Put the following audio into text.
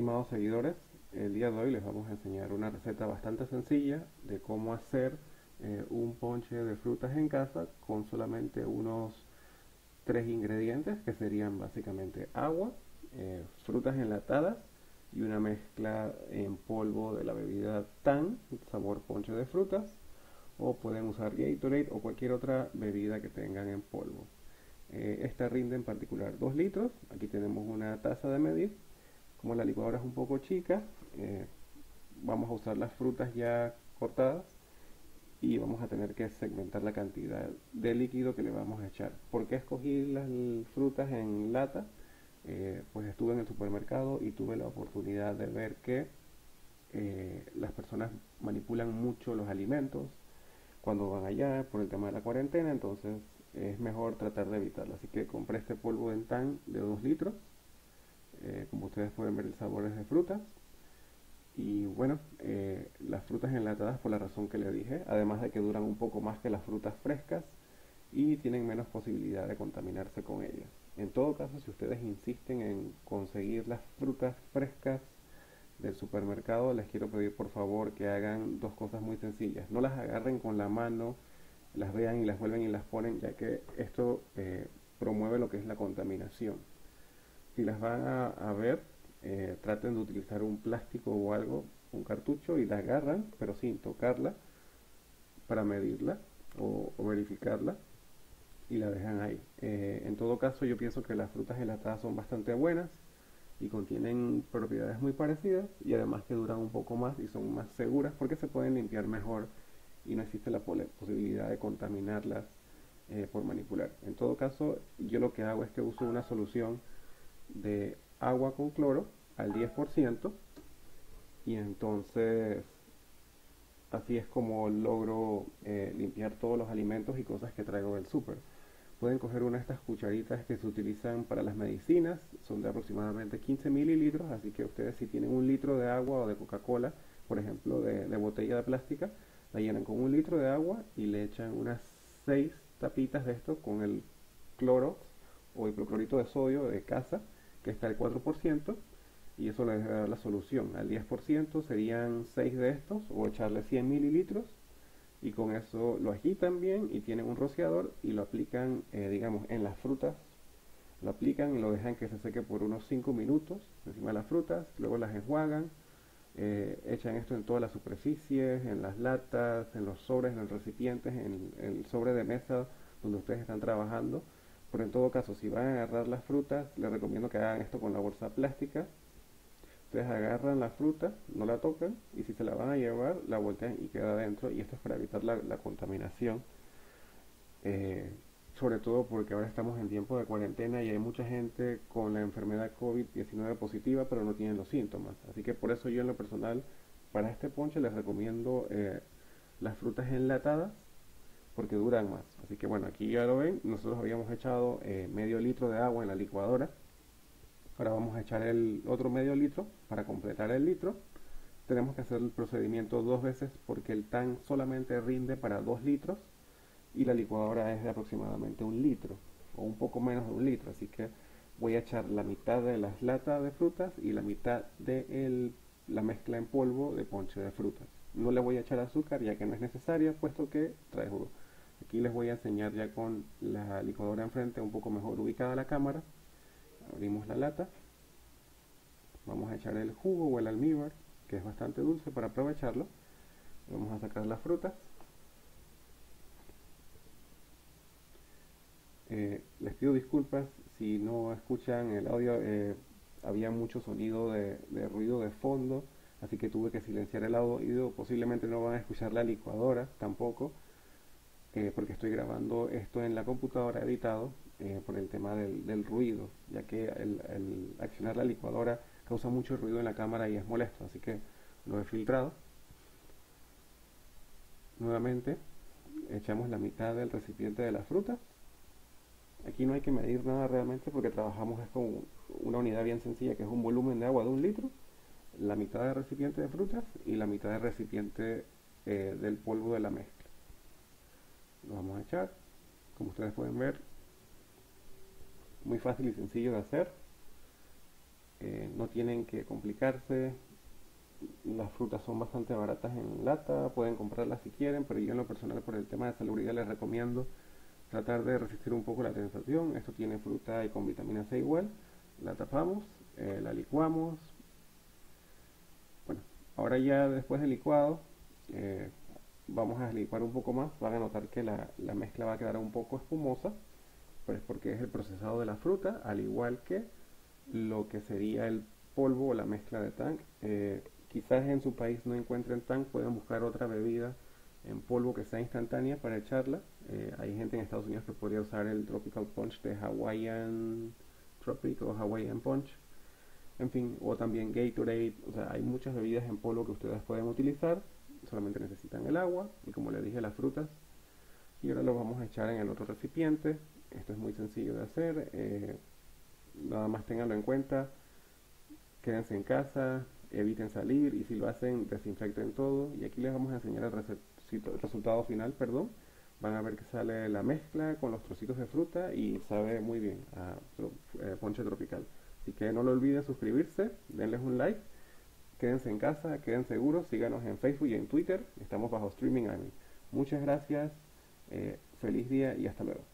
estimados seguidores, el día de hoy les vamos a enseñar una receta bastante sencilla de cómo hacer eh, un ponche de frutas en casa con solamente unos tres ingredientes que serían básicamente agua, eh, frutas enlatadas y una mezcla en polvo de la bebida TAN, sabor ponche de frutas, o pueden usar Gatorade o cualquier otra bebida que tengan en polvo. Eh, esta rinde en particular 2 litros, aquí tenemos una taza de medir, como la licuadora es un poco chica, eh, vamos a usar las frutas ya cortadas y vamos a tener que segmentar la cantidad de líquido que le vamos a echar. ¿Por qué escogí las frutas en lata? Eh, pues estuve en el supermercado y tuve la oportunidad de ver que eh, las personas manipulan mucho los alimentos cuando van allá por el tema de la cuarentena, entonces es mejor tratar de evitarlo. Así que compré este polvo de tan de 2 litros, eh, como ustedes pueden ver el sabor es de frutas. Y bueno, las frutas enlatadas por la razón que le dije, además de que duran un poco más que las frutas frescas y tienen menos posibilidad de contaminarse con ellas. En todo caso, si ustedes insisten en conseguir las frutas frescas del supermercado, les quiero pedir por favor que hagan dos cosas muy sencillas. No las agarren con la mano, las vean y las vuelven y las ponen, ya que esto eh, promueve lo que es la contaminación. Si las van a, ver, eh, traten de utilizar un plástico o algo, un cartucho, y la agarran, pero sin tocarla, para medirla o verificarla y la dejan ahí. Eh, en todo caso, yo pienso que las frutas enlatadas son bastante buenas y contienen propiedades muy parecidas y además que duran un poco más y son más seguras porque se pueden limpiar mejor y no existe la posibilidad de contaminarlas eh, por manipular. En todo caso, yo lo que hago es que uso una solución de agua con cloro al 10% y entonces así es como logro eh, limpiar todos los alimentos y cosas que traigo del súper. Pueden coger una de estas cucharitas que se utilizan para las medicinas, son de aproximadamente 15 mililitros, así que ustedes si tienen un litro de agua o de Coca-Cola, por ejemplo, de, botella de plástica, la llenan con un litro de agua y le echan unas 6 tapitas de esto con el cloro o hipoclorito de sodio de casa, que está al 4%, y eso les va a dar la solución. Al 10% serían 6 de estos, o echarle 100 mililitros, y con eso lo agitan bien y tienen un rociador y lo aplican, eh, digamos, en las frutas. Lo aplican y lo dejan que se seque por unos 5 minutos encima de las frutas, luego las enjuagan, eh, echan esto en todas las superficies, en las latas, en los sobres, en los recipientes, en, en el sobre de mesa donde ustedes están trabajando. Pero en todo caso, si van a agarrar las frutas, les recomiendo que hagan esto con la bolsa plástica Ustedes agarran la fruta, no la tocan y si se la van a llevar, la voltean y queda adentro. Y esto es para evitar la, contaminación. Eh, sobre todo porque ahora estamos en tiempo de cuarentena y hay mucha gente con la enfermedad COVID-19 positiva, pero no tienen los síntomas. Así que por eso yo en lo personal, para este ponche les recomiendo eh, las frutas enlatadas porque duran más. Así que bueno, aquí ya lo ven, nosotros habíamos echado eh, medio litro de agua en la licuadora Ahora vamos a echar el otro medio litro para completar el litro. Tenemos que hacer el procedimiento dos veces porque el tan solamente rinde para dos litros y la licuadora es de aproximadamente un litro o un poco menos de un litro. Así que voy a echar la mitad de las latas de frutas y la mitad de la mezcla en polvo de ponche de frutas. No le voy a echar azúcar ya que no es necesaria puesto que trae jugo. Aquí les voy a enseñar ya con la licuadora enfrente un poco mejor ubicada la cámara. Abrimos la lata. Vamos a echar el jugo o el almíbar que es bastante dulce para aprovecharlo. Vamos a sacar las frutas. Eh, les pido disculpas si no escuchan el audio. Eh, había mucho sonido de, ruido de fondo así que tuve que silenciar el audio. Posiblemente no van a escuchar la licuadora tampoco eh, porque estoy grabando esto en la computadora editado eh, por el tema del, ruido, ya que el, accionar la licuadora causa mucho ruido en la cámara y es molesto, así que lo he filtrado. Nuevamente echamos la mitad del recipiente de la fruta. Aquí no hay que medir nada realmente porque trabajamos con una unidad bien sencilla que es un volumen de agua de un litro, la mitad del recipiente de frutas y la mitad del recipiente eh, del polvo de la mezcla. Lo vamos a echar, como ustedes pueden ver muy fácil y sencillo de hacer eh, no tienen que complicarse, las frutas son bastante baratas en lata, pueden comprarlas si quieren, pero yo en lo personal por el tema de salubridad les recomiendo tratar de resistir un poco la tentación. Esto tiene fruta y con vitamina C igual. La tapamos, eh, la licuamos. Bueno, ahora ya después del licuado eh, vamos a licuar un poco más. Van a notar que la, la mezcla va a quedar un poco espumosa, pero es porque es el procesado de la fruta, al igual que lo que sería el polvo o la mezcla de tank. Eh, quizás en su país no encuentren tank, pueden buscar otra bebida en polvo que sea instantánea para echarla. Eh, hay gente en Estados Unidos que podría usar el Tropical Punch de Hawaiian Tropic o Hawaiian Punch. En fin, o también Gatorade. O sea, hay muchas bebidas en polvo que ustedes pueden utilizar. Solamente necesitan el agua y como les dije, las frutas. Y ahora lo vamos a echar en el otro recipiente. Esto es muy sencillo de hacer. Eh, nada más tenganlo en cuenta. Quédense en casa, eviten salir y si lo hacen desinfecten todo. Y aquí les vamos a enseñar el resultado final, perdón, van a ver que sale la mezcla con los trocitos de fruta y sabe muy bien a eh, ponche tropical. Así que no lo olviden suscribirse, denles un like, quédense en casa, queden seguros, síganos en Facebook y en Twitter, estamos bajo Streaming Army. Muchas gracias, eh, feliz día y hasta luego.